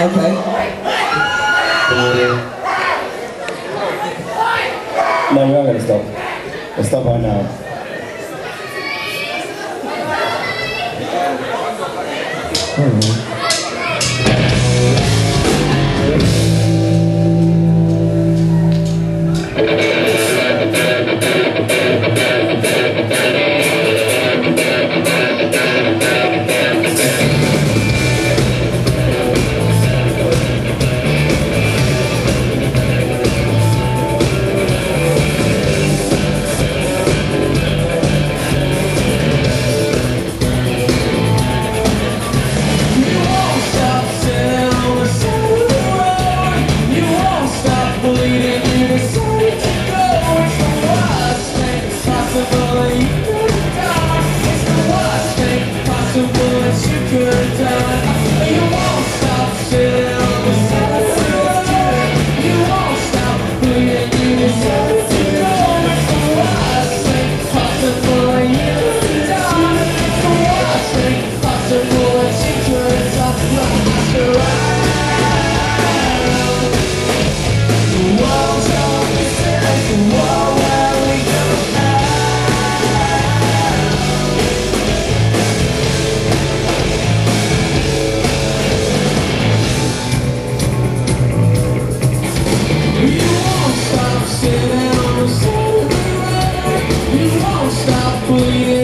Okay. No, we are to stop. We'll stop right now. Alright. Só fui eu